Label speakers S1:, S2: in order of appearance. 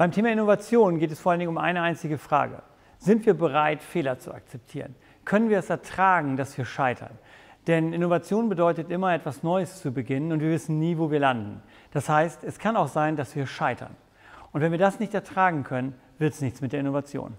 S1: Beim Thema Innovation geht es vor allen Dingen um eine einzige Frage. Sind wir bereit, Fehler zu akzeptieren? Können wir es ertragen, dass wir scheitern? Denn Innovation bedeutet immer etwas Neues zu beginnen und wir wissen nie, wo wir landen. Das heißt, es kann auch sein, dass wir scheitern. Und wenn wir das nicht ertragen können, wird es nichts mit der Innovation.